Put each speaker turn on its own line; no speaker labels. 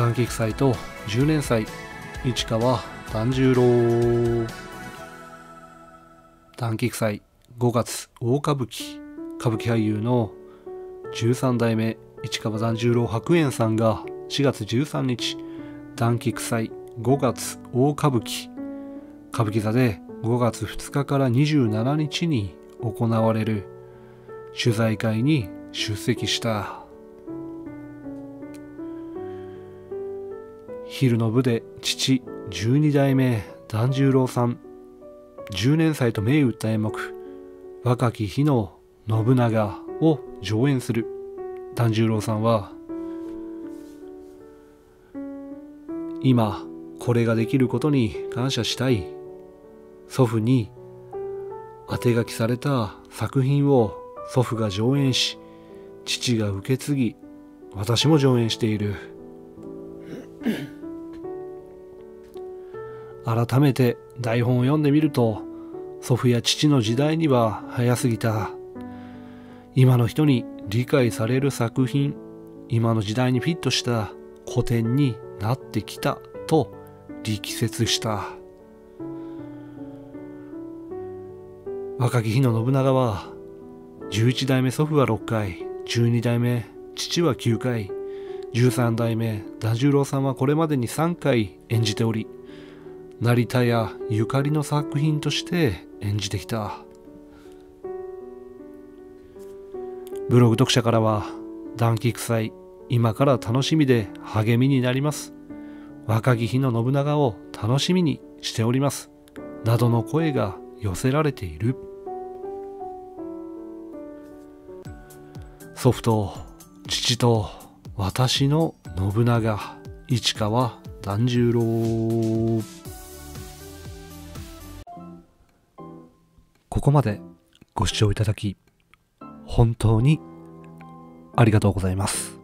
短期祭と10年祭市川團十郎。短期祭5月大歌舞伎。歌舞伎俳優の13代目。市川團十郎白猿さんが4月13日。短期祭5月大歌舞伎。歌舞伎座で5月2日から27日に行われる。取材会に出席した。昼の部で父12代目團十郎さん。10年祭と銘打った演目若き日の信長を上演する。團十郎さんは今これができることに感謝したい。祖父に当て書きされた作品を祖父が上演し父が受け継ぎ私も上演している。改めて台本を読んでみると祖父や父の時代には早すぎた。今の人に理解される作品今の時代にフィットした古典になってきたと力説した。若き日の信長は11代目祖父は6回12代目父は9回13代目團十郎さんはこれまでに3回演じており成田やゆかりの作品として演じてきた。ブログ読者からは団菊祭今から楽しみで励みになります。若き日の信長を楽しみにしております。などの声が寄せられている。祖父と父と私の信長市川團十郎。ここまでご視聴いただき本当にありがとうございます。